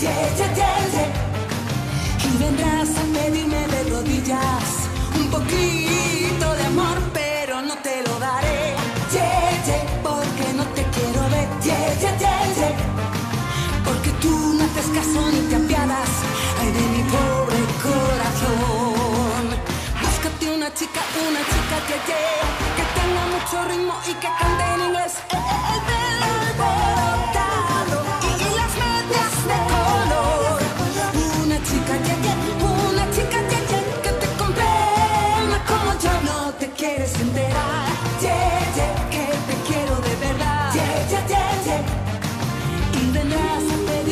yeah, yeah, yeah, y vendrás a pedirme de rodillas un poquito de amor, pero no te lo daré, porque no te quiero ver, porque tú no haces caso ni te apiadas, ay de mi pobre corazón. Búscate una chica, una chica que, que tenga mucho ritmo y que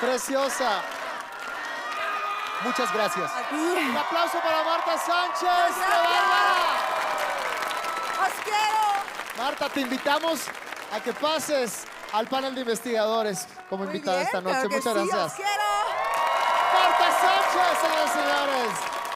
Preciosa. Muchas gracias. Un aplauso para Marta Sánchez. Bárbara! ¡Os quiero! Marta, te invitamos a que pases al panel de investigadores como invitada esta noche. Muchas gracias. Os quiero. Marta Sánchez, señores y señores.